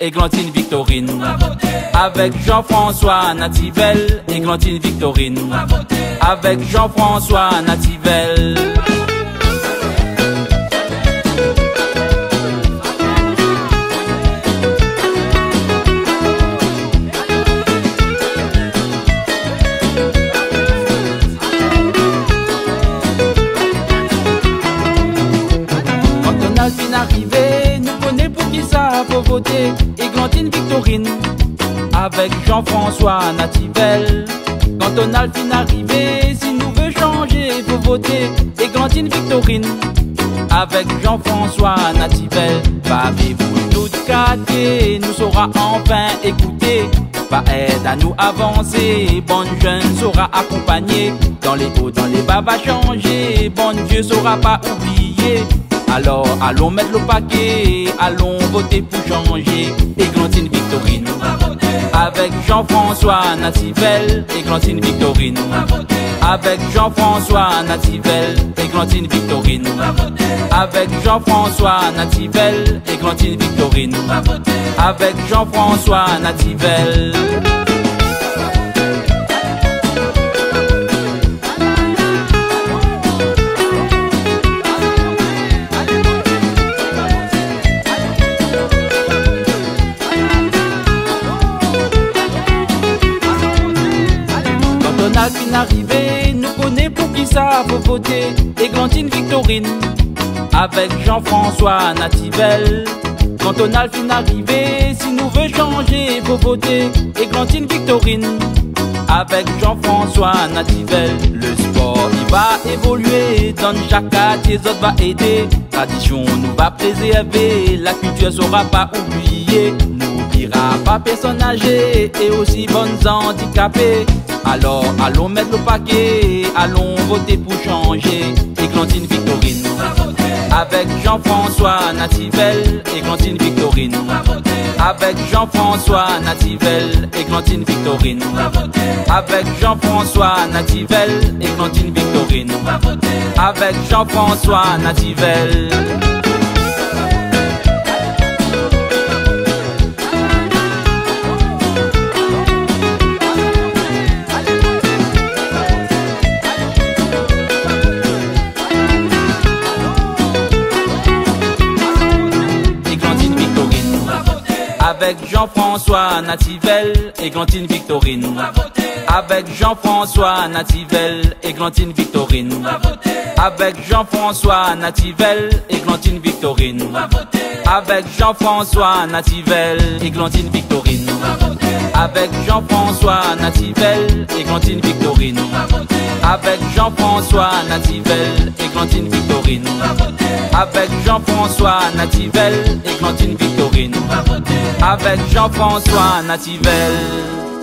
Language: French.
Églantine Victorine. Avec Jean-François Nativelle, Églantine Victorine. Avec Jean-François Nativelle. Quand faut voter. Églantine Victorine, avec Jean-François Nativelle. Quand on a le fin arrivé, si nous veut changer, faut voter. Églantine Victorine, avec Jean-François Nativelle. Avez-vous tout quartier, nous saura enfin écouter. Pas aide à nous avancer, bonne jeune saura accompagner. Dans les hauts, dans les bas va changer, bon Dieu saura pas oublier. Alors allons mettre le paquet, allons voter pour changer. Églantine Victorine, avec Jean-François Nativelle, Églantine Victorine, avec Jean-François Nativelle, Églantine Victorine, avec Jean-François Nativelle, Églantine Victorine, avec Jean-François Nativelle. Quand on a fin arrivé, nous connaît pour qui ça faut voter. Églantine Victorine, avec Jean-François Nativelle. Quand on a le fin arrivé, si nous veut changer, faut voter. Églantine Victorine, avec Jean-François Nativelle. Le sport, il va évoluer, dans chaque quartier, autres va aider. Tradition nous va préserver, la culture sera pas oubliée. Personnes âgées et aussi bonnes handicapées. Alors allons mettre le paquet, allons voter pour changer. Églantine Victorine, avec Jean-François Nativelle, Églantine Victorine, avec Jean-François Nativelle, Églantine Victorine, avec Jean-François Nativelle, Églantine Victorine, avec Jean-François Nativelle. Avec Jean-François Nativelle, Églantine Victorine, avec Jean-François Nativelle, Églantine Victorine, avec Jean-François Nativelle, Églantine Victorine, avec Jean-François Nativelle, Églantine Victorine, avec Jean-François Nativelle, Églantine Victorine, avec Jean-François Nativelle, Églantine Victorine, avec Jean-François Nativelle, Églantine Victorine, avec Jean-François Nativelle.